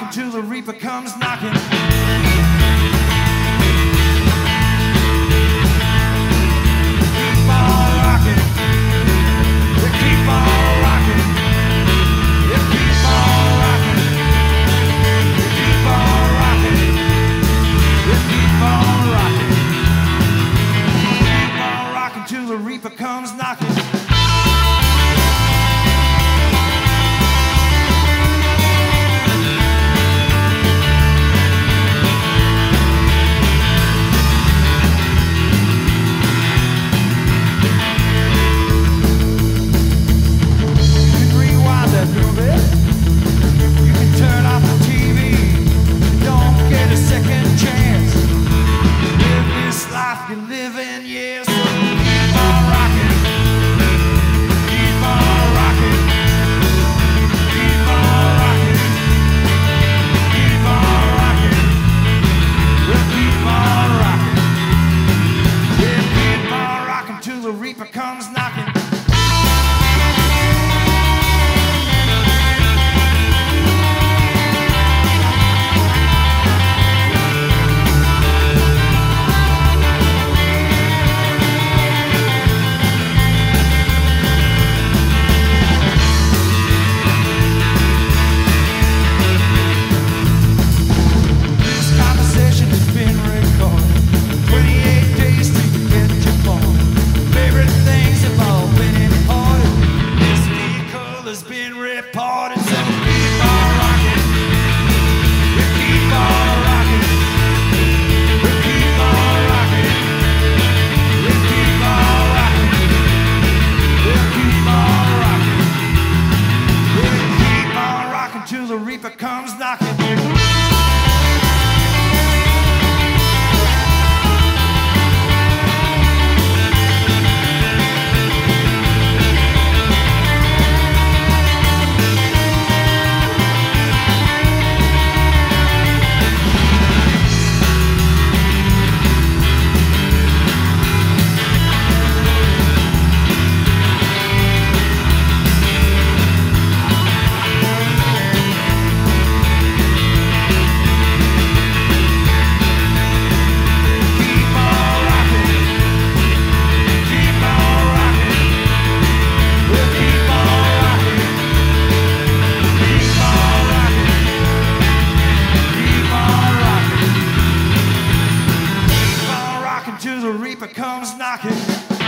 until the reaper comes knocking. till the reaper comes knocking. just the reaper comes knocking.